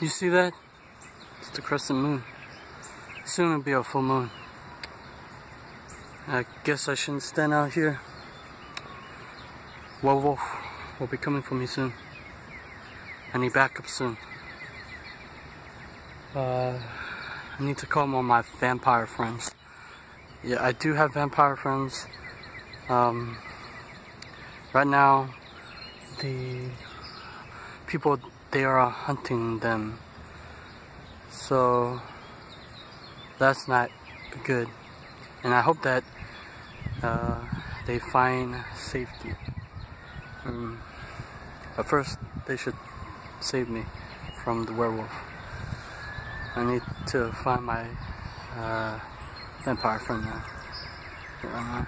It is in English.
You see that? It's the crescent moon. Soon it'll be a full moon. I guess I shouldn't stand out here. Werewolf will be coming for me soon. I need backup soon. Uh, I need to call more my vampire friends. Yeah, I do have vampire friends. Um, right now, the people they are hunting them, so that's not good. And I hope that uh, they find safety. Um, but first, they should save me from the werewolf. I need to find my uh, vampire friend now.